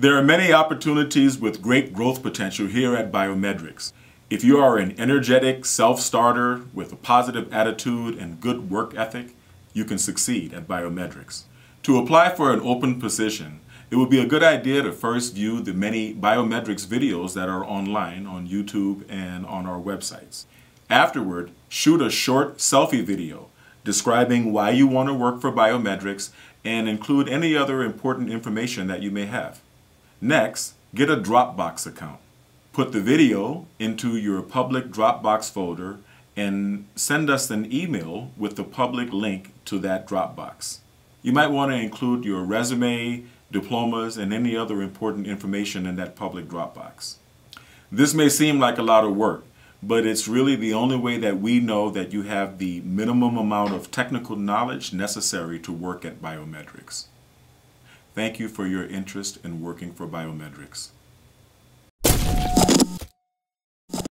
There are many opportunities with great growth potential here at BiomedRx. If you are an energetic self-starter with a positive attitude and good work ethic, you can succeed at BiomedRx. To apply for an open position, it would be a good idea to first view the many BiomedRx videos that are online on YouTube and on our websites. Afterward, shoot a short selfie video describing why you want to work for BiomedRx and include any other important information that you may have. Next, get a Dropbox account. Put the video into your public Dropbox folder and send us an email with the public link to that Dropbox. You might want to include your resume, diplomas, and any other important information in that public Dropbox. This may seem like a lot of work, but it's really the only way that we know that you have the minimum amount of technical knowledge necessary to work at BiomedRx. Thank you for your interest in working for BiomedRx.